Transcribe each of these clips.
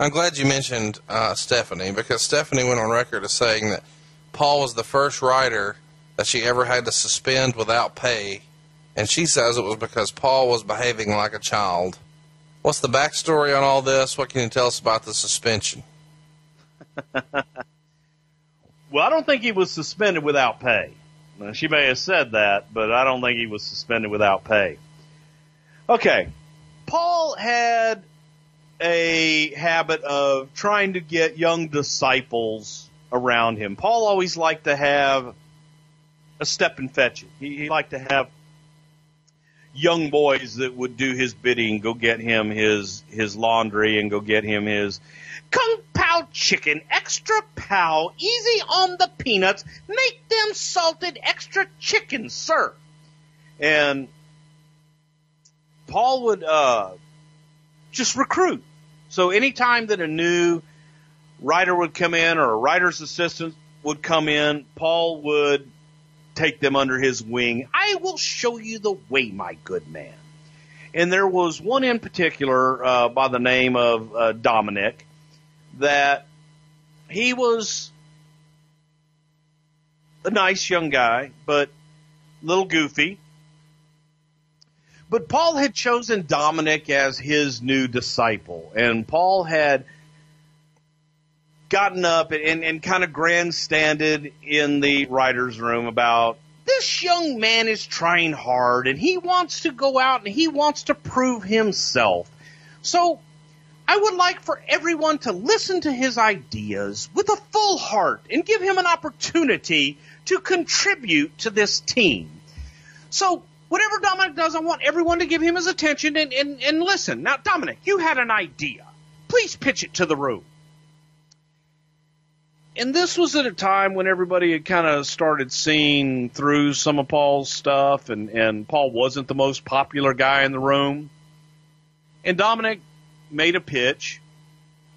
I'm glad you mentioned uh, Stephanie because Stephanie went on record as saying that Paul was the first writer that she ever had to suspend without pay, and she says it was because Paul was behaving like a child. What's the backstory on all this? What can you tell us about the suspension? well, I don't think he was suspended without pay. Now, she may have said that, but I don't think he was suspended without pay. Okay. Paul had a habit of trying to get young disciples around him. Paul always liked to have a step and fetch it. He, liked to have young boys that would do his bidding, go get him his his laundry and go get him his kung pao chicken, extra pow, easy on the peanuts, make them salted extra chicken, sir. And Paul would uh, just recruit. So anytime that a new writer would come in or a writer's assistant would come in, Paul would take them under his wing. I will show you the way, my good man. And there was one in particular uh, by the name of uh, Dominic that he was a nice young guy, but a little goofy. But Paul had chosen Dominic as his new disciple, and Paul had gotten up and, and kind of grandstanded in the writer's room about this young man is trying hard and he wants to go out and he wants to prove himself. So I would like for everyone to listen to his ideas with a full heart and give him an opportunity to contribute to this team. So whatever Dominic does, I want everyone to give him his attention and, and, and listen. Now, Dominic, you had an idea. Please pitch it to the room and this was at a time when everybody had kind of started seeing through some of Paul's stuff, and, and Paul wasn't the most popular guy in the room. And Dominic made a pitch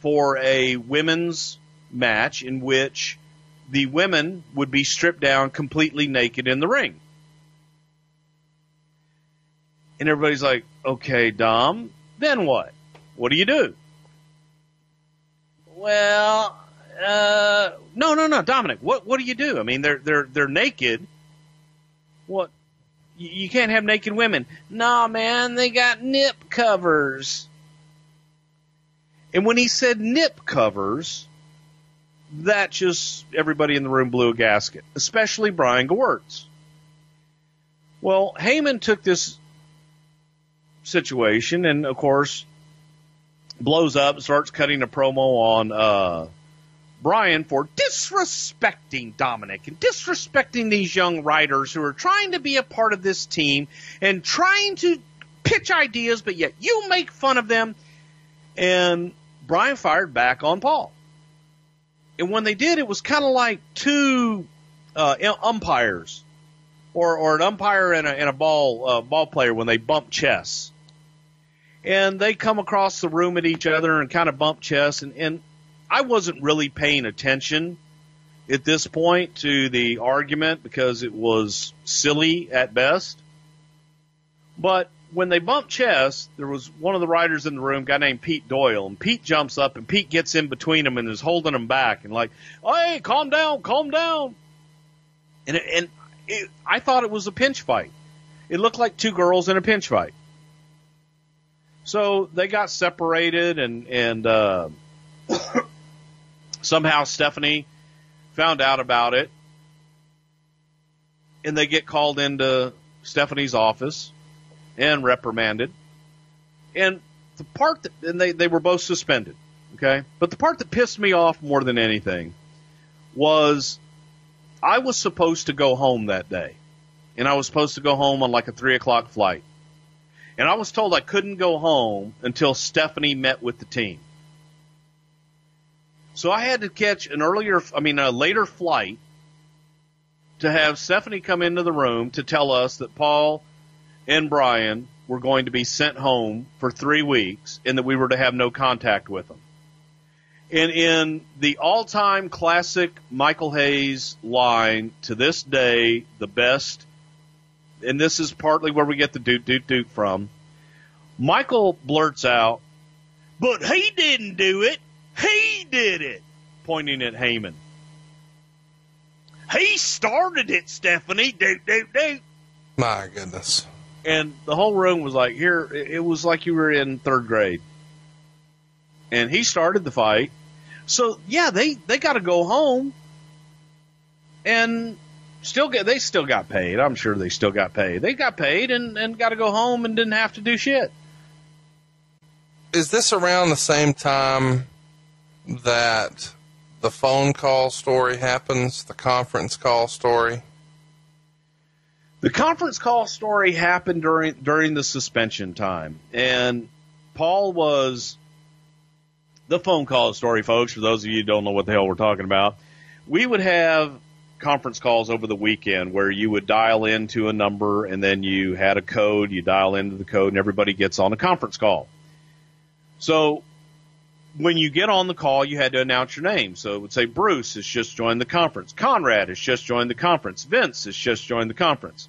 for a women's match in which the women would be stripped down completely naked in the ring. And everybody's like, okay, Dom, then what? What do you do? Well, uh, no, no, no, Dominic. What what do you do? I mean, they're they're they're naked. What? You, can't have naked women. Nah, man, they got nip covers. And when he said nip covers, that just everybody in the room blew a gasket, especially Brian Gewirtz. Well, Heyman took this situation and, of course, blows up, starts cutting a promo on uh, Brian for disrespecting Dominic and disrespecting these young writers who are trying to be a part of this team and trying to pitch ideas, but yet you make fun of them. And Brian fired back on Paul. And when they did, it was kind of like two uh, umpires, or or an umpire and a, and a ball uh, ball player when they bump chess, and they come across the room at each other and kind of bump chess, and and I wasn't really paying attention at this point to the argument because it was silly at best. But when they bumped chess, there was one of the writers in the room, guy named Pete Doyle, and Pete jumps up and Pete gets in between them and is holding them back and like, hey, calm down, calm down. And, and it, I thought it was a pinch fight. It looked like two girls in a pinch fight. So they got separated and, and, uh, Somehow Stephanie found out about it and they get called into Stephanie's office and reprimanded. And the part that, and they, they were both suspended. Okay. But the part that pissed me off more than anything was I was supposed to go home that day and I was supposed to go home on like a three o'clock flight. And I was told I couldn't go home until Stephanie met with the team. So I had to catch an earlier, I mean, a later flight to have Stephanie come into the room to tell us that Paul and Brian were going to be sent home for three weeks and that we were to have no contact with them. And in the all-time classic Michael Hayes line to this day, the best, and this is partly where we get the doot doot doot from. Michael blurts out, but he didn't do it. He did it, pointing at Heyman. He started it, Stephanie. Do, do, do. My goodness. And the whole room was like, here, it was like you were in third grade. And he started the fight. So, yeah, they, they got to go home and still get, they still got paid. I'm sure they still got paid. They got paid and, and got to go home and didn't have to do shit. Is this around the same time that the phone call story happens, the conference call story? The conference call story happened during during the suspension time, and Paul was the phone call story, folks. For those of you who don't know what the hell we're talking about, we would have conference calls over the weekend where you would dial into a number and then you had a code, you dial into the code, and everybody gets on a conference call. So when you get on the call, you had to announce your name. So it would say Bruce has just joined the conference. Conrad has just joined the conference. Vince has just joined the conference.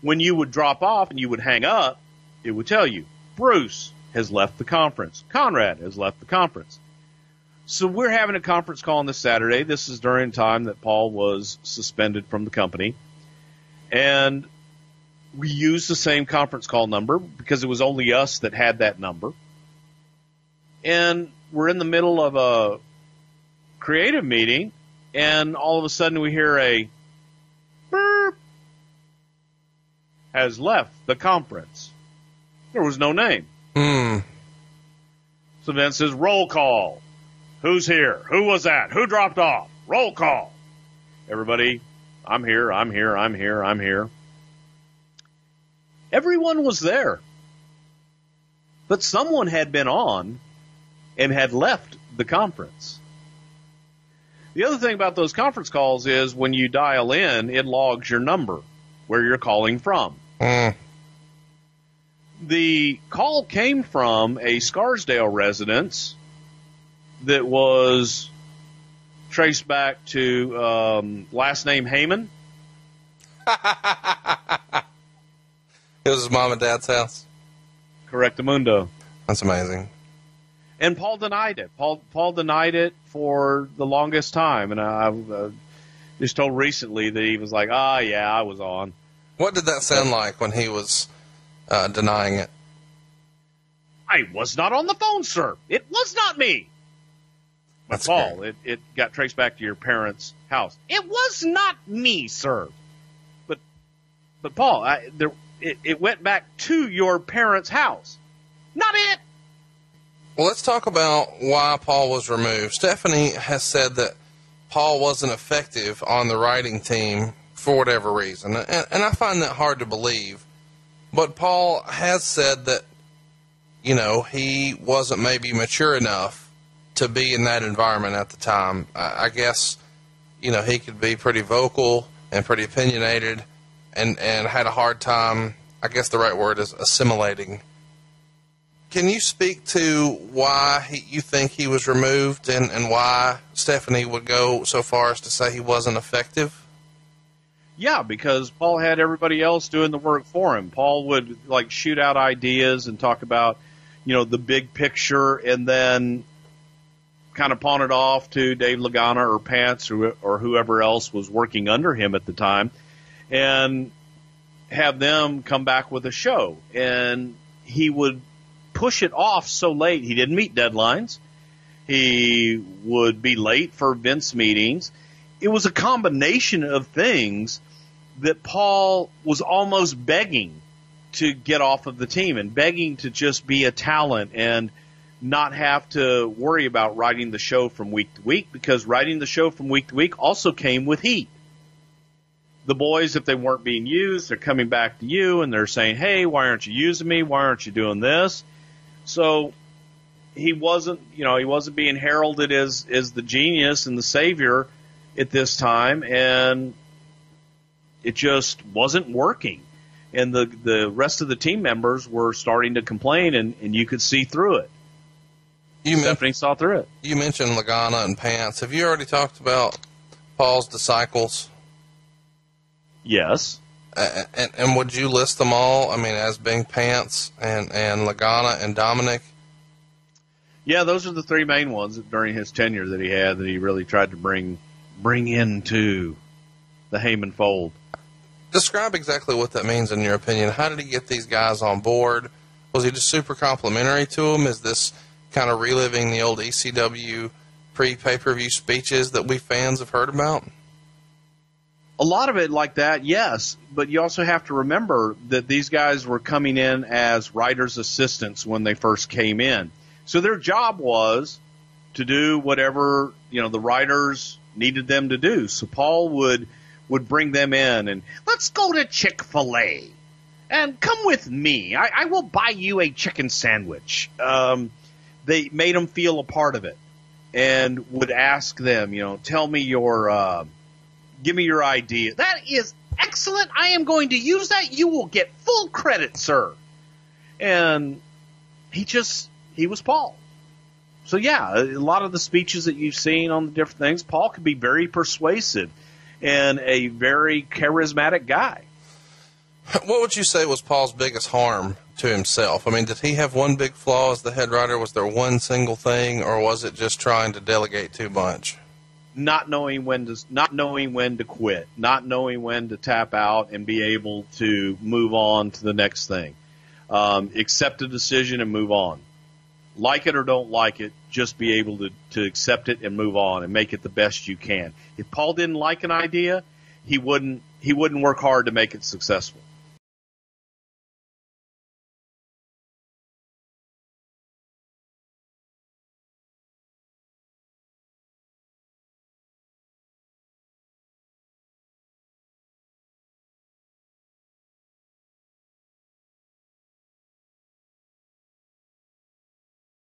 When you would drop off and you would hang up, it would tell you Bruce has left the conference. Conrad has left the conference. So we're having a conference call on this Saturday. This is during time that Paul was suspended from the company. And we used the same conference call number because it was only us that had that number and we're in the middle of a creative meeting, and all of a sudden we hear a burp has left the conference. There was no name. Hmm. So then says roll call. Who's here? Who was that? Who dropped off? Roll call. Everybody, I'm here, I'm here, I'm here, I'm here. Everyone was there. But someone had been on and had left the conference. The other thing about those conference calls is when you dial in, it logs your number, where you're calling from. Mm. The call came from a Scarsdale residence that was traced back to um, last name Heyman. It was his mom and dad's house. Correctamundo. That's amazing. and Paul denied it. Paul Paul denied it for the longest time, and I, I just told recently that he was like, "Ah, yeah, I was on." What did that sound like when he was uh, denying it? I was not on the phone, sir. It was not me. But That's Paul, great. it, it got traced back to your parents' house. It was not me, sir. But but Paul, I, there, it, it went back to your parents' house. Not it. Well, let's talk about why Paul was removed. Stephanie has said that Paul wasn't effective on the writing team for whatever reason, and, and I find that hard to believe. But Paul has said that, you know, he wasn't maybe mature enough to be in that environment at the time. I, I guess, you know, he could be pretty vocal and pretty opinionated, and and had a hard time. I guess the right word is assimilating can you speak to why he, you think he was removed and, and why Stephanie would go so far as to say he wasn't effective? Yeah, because Paul had everybody else doing the work for him. Paul would like shoot out ideas and talk about, you know, the big picture and then kind of pawn it off to Dave Lagana or Pants or, or whoever else was working under him at the time and have them come back with a show. And he would push it off so late. He didn't meet deadlines. He would be late for Vince meetings. It was a combination of things that Paul was almost begging to get off of the team and begging to just be a talent and not have to worry about writing the show from week to week because writing the show from week to week also came with heat. The boys, if they weren't being used, they're coming back to you and they're saying, Hey, why aren't you using me? Why aren't you doing this? So he wasn't, you know, he wasn't being heralded as, as the genius and the savior at this time. And it just wasn't working. And the, the rest of the team members were starting to complain and, and you could see through it. You, Stephanie saw through it. you mentioned Lagana and Pants. Have you already talked about Paul's disciples? Yes. Uh, and, and would you list them all? I mean, as being Pants and, and Lagana and Dominic? Yeah, those are the three main ones during his tenure that he had that he really tried to bring bring into the Heyman fold. Describe exactly what that means in your opinion. How did he get these guys on board? Was he just super complimentary to them? Is this kind of reliving the old ECW pre pay per view speeches that we fans have heard about? A lot of it like that, yes, but you also have to remember that these guys were coming in as writers' assistants when they first came in. So their job was to do whatever, you know, the writers needed them to do. So Paul would would bring them in and let's go to Chick fil A. And come with me. I, I will buy you a chicken sandwich. Um, they made them feel a part of it and would ask them, you know, tell me your, uh, give me your idea. That is excellent. I am going to use that. You will get full credit, sir. And he just, he was Paul. So yeah, a lot of the speeches that you've seen on the different things, Paul could be very persuasive and a very charismatic guy. What would you say was Paul's biggest harm to himself? I mean, did he have one big flaw as the head writer? Was there one single thing, or was it just trying to delegate too much? Not knowing when to not knowing when to quit, not knowing when to tap out and be able to move on to the next thing. Um, accept a decision and move on. Like it or don't like it, just be able to, to accept it and move on and make it the best you can. If Paul didn't like an idea, he wouldn't he wouldn't work hard to make it successful.